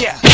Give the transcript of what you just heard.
Yeah.